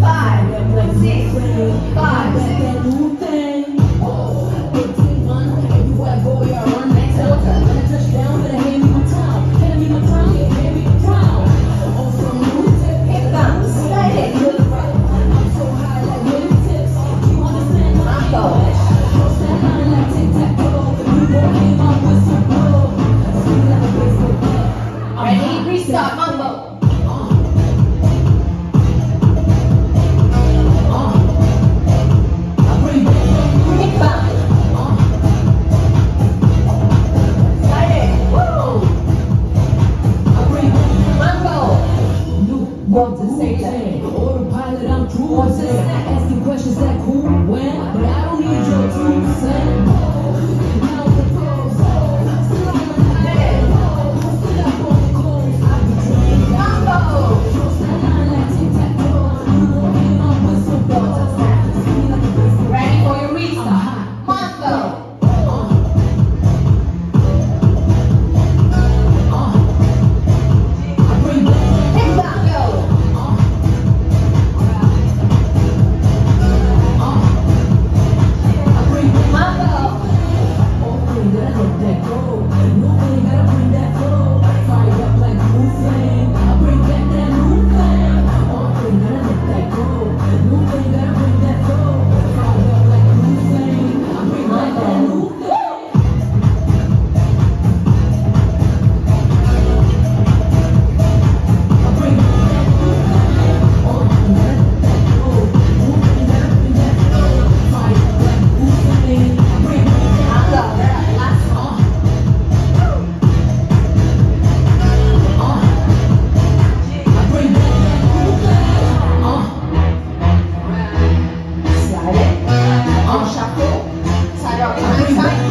Five, six. Well, to say that autopilot, I'm true. Or since that asking questions that cool. Bye.